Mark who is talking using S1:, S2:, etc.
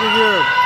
S1: Happy Europe.